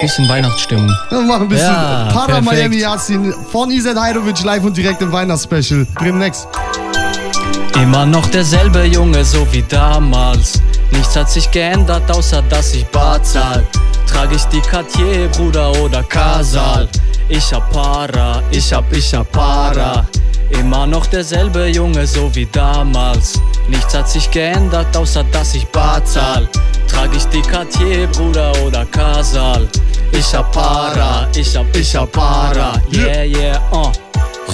Bisschen Weihnachtsstimmung. Wir machen ein bisschen Ja, Para. Miami Yasin von Izet Heidovic live und direkt im Weihnachtsspecial. Brim next. Immer noch derselbe Junge, so wie damals. Nichts hat sich geändert, außer dass ich Bar zahl. Trag ich die Cartier, Bruder, oder Casal. Ich hab Para, ich hab, ich hab Para. Immer noch derselbe Junge, so wie damals. Hat sich geändert, außer dass ich Bar zahl. Trag ich die Cartier, Bruder, oder Casal. Ich hab Para, ich hab, ich hab Para. Yeah, yeah, uh.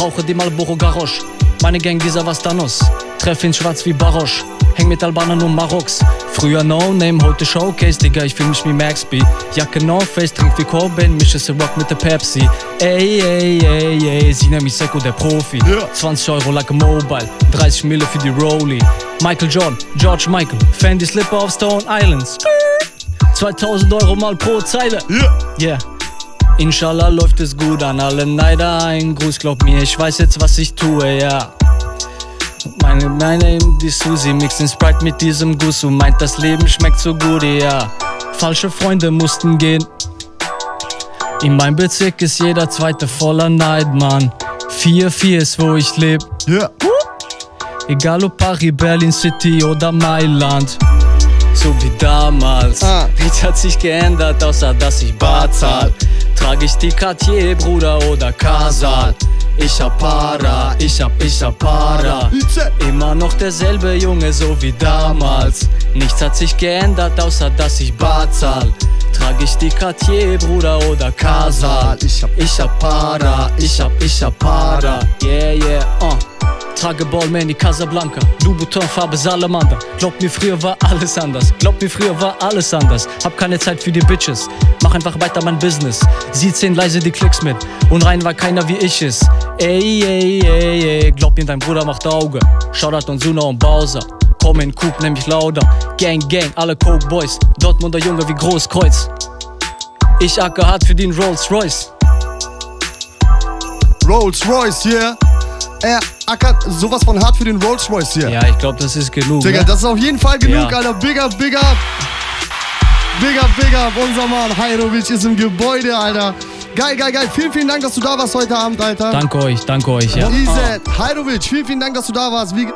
Rauche die Marlboro Garrosch. Meine Gang dieser Vastanos. Treff ihn schwarz wie Barosch. Häng mit Albanern und Maroks. Früher No-Name, heute Showcase, Digga, ich fühl mich wie Max B. Jacke No-Face, trink wie Corbin, mische se Rock mit der Pepsi. Ey, ey, ey, ey, sie nennt mich Seko, der Profi. Ja. 20 Euro like a Mobile, 30 Mille für die Rolli. Michael John, George Michael, Fendi Slipper auf Stone Islands. 2000 Euro mal pro Zeile. Yeah. Yeah. Inshallah läuft es gut an alle Neider. Ein Gruß, glaub mir, ich weiß jetzt, was ich tue, ja. Meine, meine, die Susi mixt den Sprite mit diesem Guss und meint, das Leben schmeckt so gut, ja. Falsche Freunde mussten gehen. In meinem Bezirk ist jeder zweite voller Neid, Mann. 4-4 ist, wo ich leb. Yeah. Egal ob Paris, Berlin City oder Mailand. So wie damals. Ah. Nichts hat sich geändert, außer dass ich Bar zahl. Trag ich die Cartier, Bruder, oder Casal. Ich hab Para, ich hab, ich hab Para. Immer noch derselbe Junge, so wie damals. Nichts hat sich geändert, außer dass ich Bar zahl. Trag ich die Cartier, Bruder, oder Casal. Ich hab- ich hab Para, ich hab, ich hab Para. Yeah, yeah. Trage Ballman Casablanca, Louboutin Farbe Salamander. Glaub mir, früher war alles anders. Glaub mir, früher war alles anders. Hab keine Zeit für die Bitches. Mach einfach weiter mein Business. Sie zählen leise die Klicks mit. Und rein war keiner wie ich es. Ey, ey, ey, ey. Glaub mir, dein Bruder macht Auge. Shoutout und Suna und Bowser. Komm in Coop, nenn mich lauter. Gang, Gang, alle Coke Boys. Dortmunder Junge wie Großkreuz. Ich acker hart für den Rolls Royce. Rolls Royce, yeah. Er ackert sowas von hart für den Rolls Royce hier. Ja, ich glaube, das ist genug. Digga, ne? das ist auf jeden Fall genug, Ja. Alter. Big up, big up. Big up, big up. Unser Mann Heirovic ist im Gebäude, Alter. Geil, geil, geil. Vielen, vielen Dank, dass du da warst heute Abend, Alter. Danke euch, danke euch, ja. Izet Heirovic, vielen, vielen Dank, dass du da warst. Wie,